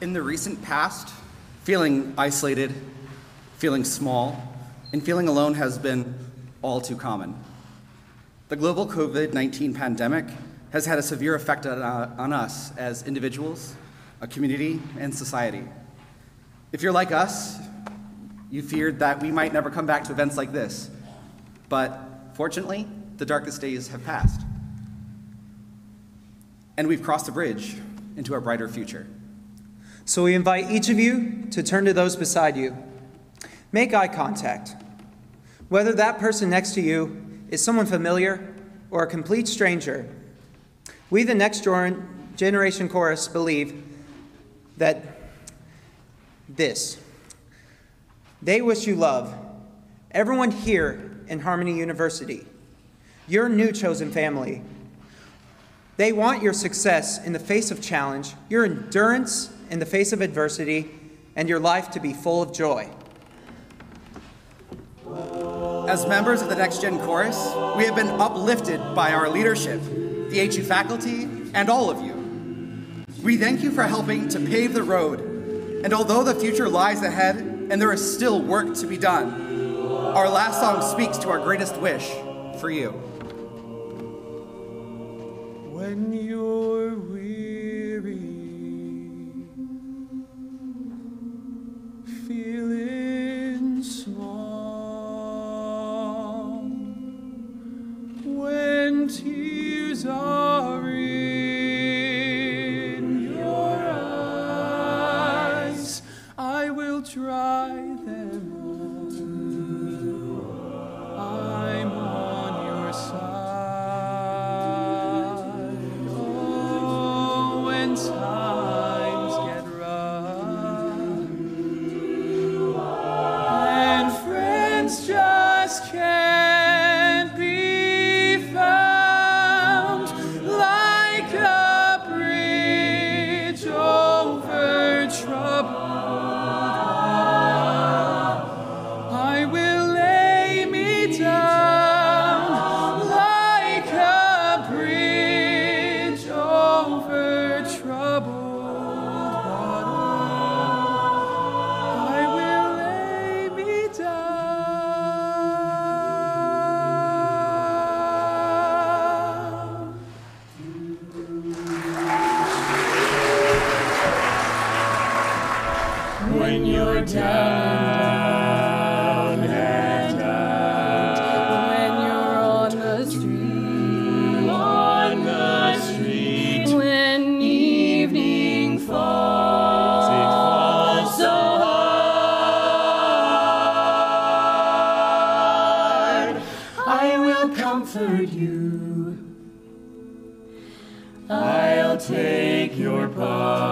In the recent past, feeling isolated, feeling small, and feeling alone has been all too common. The global COVID 19 pandemic has had a severe effect on, uh, on us as individuals, a community, and society. If you're like us, you feared that we might never come back to events like this. But fortunately, the darkest days have passed. And we've crossed the bridge into a brighter future. So we invite each of you to turn to those beside you. Make eye contact. Whether that person next to you is someone familiar or a complete stranger, we, the Next Generation Chorus, believe that this they wish you love, everyone here in Harmony University, your new chosen family. They want your success in the face of challenge, your endurance in the face of adversity, and your life to be full of joy. As members of the Next Gen Chorus, we have been uplifted by our leadership, the HU faculty, and all of you. We thank you for helping to pave the road, and although the future lies ahead and there is still work to be done, our last song speaks to our greatest wish for you. When you're weary, comfort you. I'll take your part.